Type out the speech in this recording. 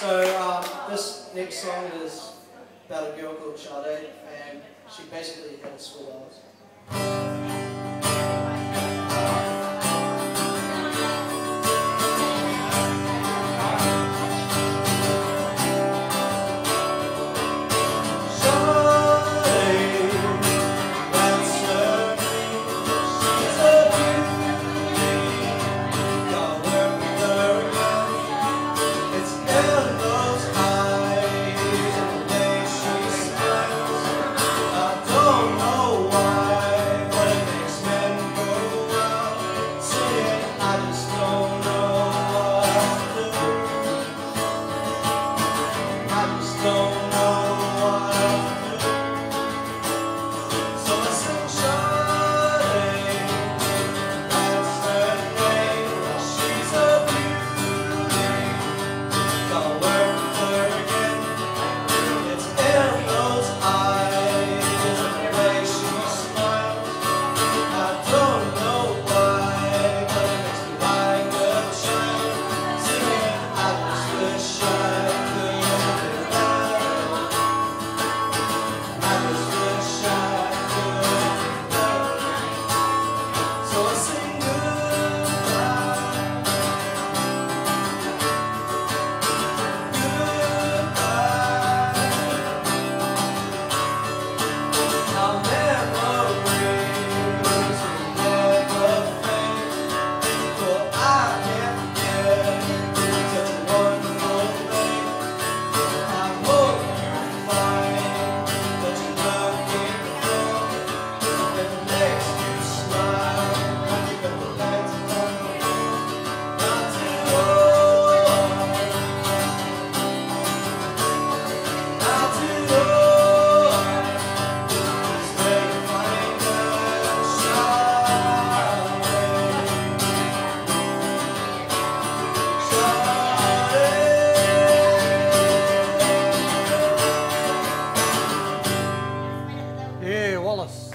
So um, this next song is about a girl called Sade, and she basically had school hours. Wallace.